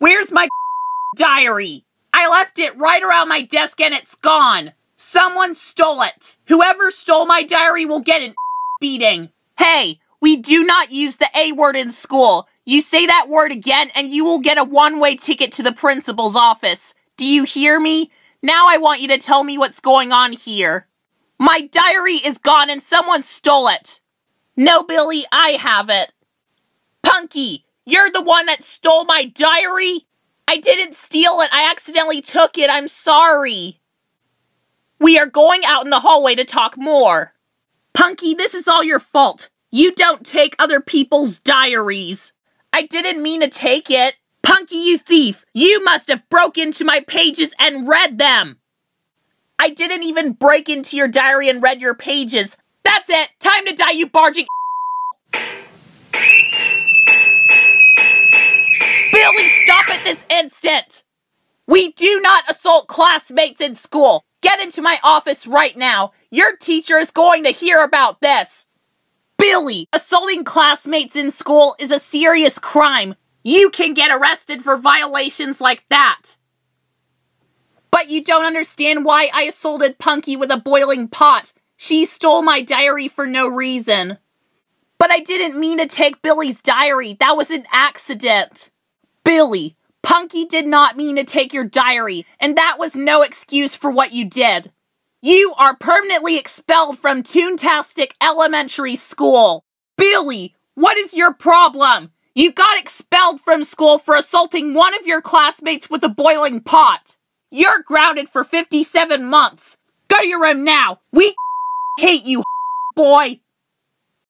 Where's my diary? I left it right around my desk and it's gone. Someone stole it. Whoever stole my diary will get an beating. Hey, we do not use the A word in school. You say that word again and you will get a one-way ticket to the principal's office. Do you hear me? Now I want you to tell me what's going on here. My diary is gone and someone stole it. No, Billy, I have it. Punky, you're the one that stole my diary? I didn't steal it. I accidentally took it. I'm sorry. We are going out in the hallway to talk more. Punky, this is all your fault. You don't take other people's diaries. I didn't mean to take it. Punky, you thief! You must have broke into my pages and read them! I didn't even break into your diary and read your pages. That's it! Time to die, you barging this instant! We do not assault classmates in school! Get into my office right now! Your teacher is going to hear about this! Billy, assaulting classmates in school is a serious crime. You can get arrested for violations like that. But you don't understand why I assaulted Punky with a boiling pot. She stole my diary for no reason. But I didn't mean to take Billy's diary. That was an accident. Billy, Punky did not mean to take your diary, and that was no excuse for what you did. You are permanently expelled from Toontastic Elementary School. Billy, what is your problem? You got expelled from school for assaulting one of your classmates with a boiling pot. You're grounded for 57 months. Go to your room now. We hate you, boy.